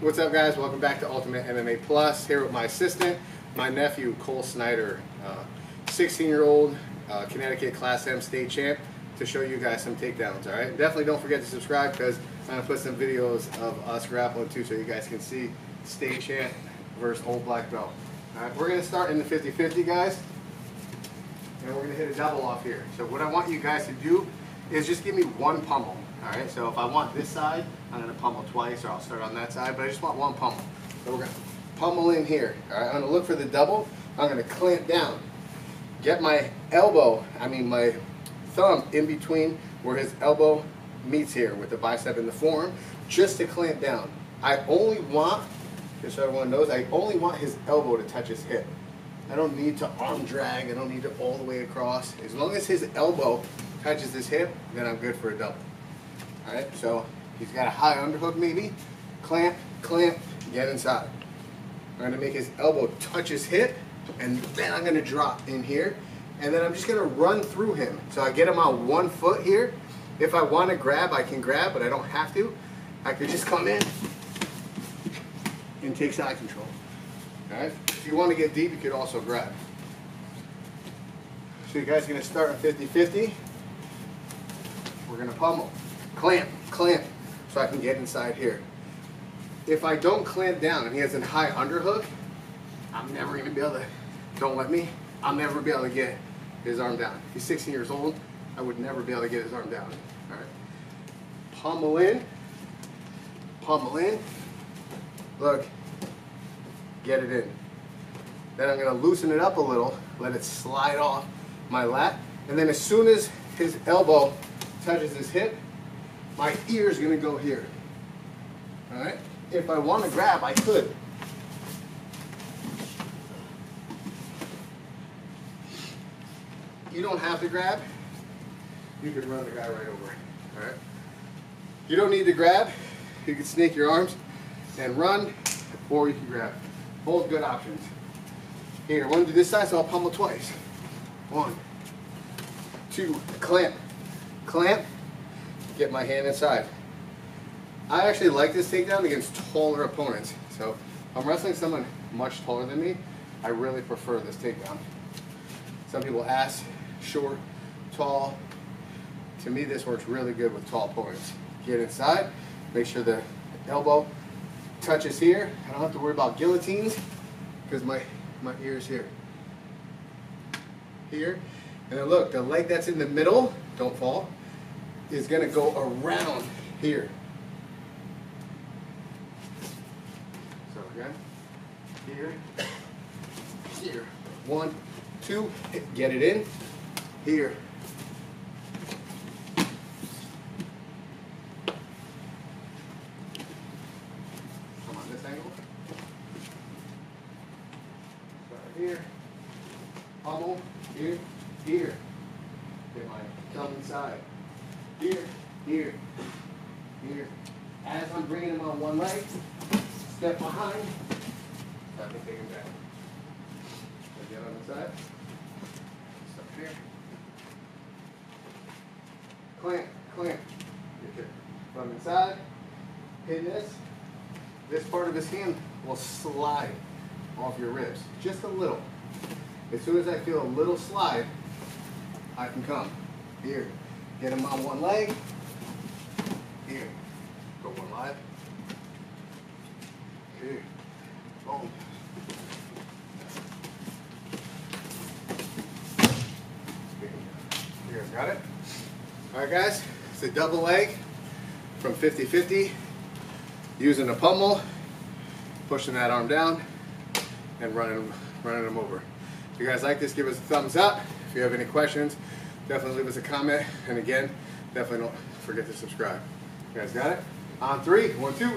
What's up, guys? Welcome back to Ultimate MMA Plus. Here with my assistant, my nephew Cole Snyder, 16-year-old uh, Connecticut Class M state champ, to show you guys some takedowns. All right, definitely don't forget to subscribe because I'm gonna put some videos of us grappling too, so you guys can see state champ versus old black belt. All right, we're gonna start in the 50-50, guys, and we're gonna hit a double off here. So what I want you guys to do is just give me one pummel. All right, so if I want this side, I'm gonna pummel twice, or I'll start on that side, but I just want one pummel. So we're gonna pummel in here. All right, I'm gonna look for the double. I'm gonna clamp down. Get my elbow, I mean my thumb in between where his elbow meets here with the bicep and the forearm, just to clamp down. I only want, just so everyone knows, I only want his elbow to touch his hip. I don't need to arm drag, I don't need to all the way across. As long as his elbow touches his hip, then I'm good for a double. All right, so he's got a high underhook maybe, clamp, clamp, get inside. I'm gonna make his elbow touch his hip, and then I'm gonna drop in here, and then I'm just gonna run through him. So I get him on one foot here. If I wanna grab, I can grab, but I don't have to. I could just come in and take side control. All right, if you wanna get deep, you could also grab. So you guys are gonna start on 50-50. We're gonna pummel clamp, clamp, so I can get inside here. If I don't clamp down and he has a high underhook, I'm never gonna be able to, don't let me, I'll never be able to get his arm down. He's 16 years old, I would never be able to get his arm down. All right. Pummel in, pummel in, look, get it in. Then I'm gonna loosen it up a little, let it slide off my lat, and then as soon as his elbow touches his hip, my ear is going to go here. All right? If I want to grab, I could. You don't have to grab. You can run the guy right over. All right? You don't need to grab. You can snake your arms and run, or you can grab. Both good options. Here, I want to do this side, so I'll pummel twice. One, two, clamp, clamp, get my hand inside. I actually like this takedown against taller opponents. So if I'm wrestling someone much taller than me, I really prefer this takedown. Some people ask, short, tall. To me, this works really good with tall opponents. Get inside, make sure the elbow touches here. I don't have to worry about guillotines because my, my ear is here. Here. And then look, the leg that's in the middle, don't fall, is going to go around here. So again, here, here. One, two, get it in. Here. Come on, this angle. Start here. Pummel, here, here. Get my thumb inside here, here, here. As I'm bringing him on one leg, step behind, start to take him down. Get on the side, step here. Clamp, clamp. Get thumb inside, pin this. This part of his hand will slide off your ribs, just a little. As soon as I feel a little slide, I can come. Here, Get him on one leg. Here. Go one leg. Here. Boom. Here, got it? All right, guys. It's a double leg from 50-50. Using a pummel, pushing that arm down, and running, running them over. If you guys like this, give us a thumbs up. If you have any questions, definitely leave us a comment. And again, definitely don't forget to subscribe. You guys got it? On three, one, two.